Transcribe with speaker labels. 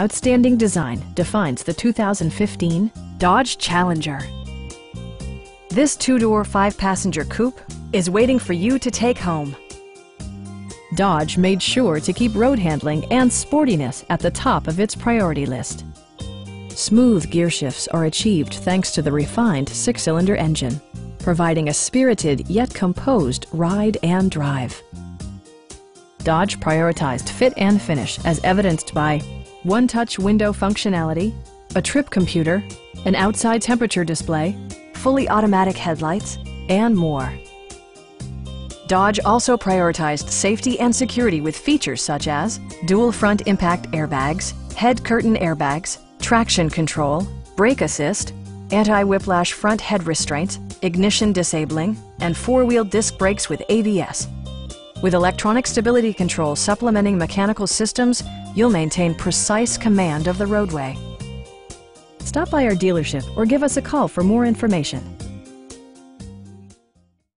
Speaker 1: Outstanding design defines the 2015 Dodge Challenger. This two-door, five-passenger coupe is waiting for you to take home. Dodge made sure to keep road handling and sportiness at the top of its priority list. Smooth gear shifts are achieved thanks to the refined six-cylinder engine, providing a spirited yet composed ride and drive. Dodge prioritized fit and finish as evidenced by one-touch window functionality, a trip computer, an outside temperature display, fully automatic headlights, and more. Dodge also prioritized safety and security with features such as dual front impact airbags, head curtain airbags, traction control, brake assist, anti-whiplash front head restraints, ignition disabling, and four-wheel disc brakes with ABS. With electronic stability control supplementing mechanical systems, you'll maintain precise command of the roadway. Stop by our dealership or give us a call for more information.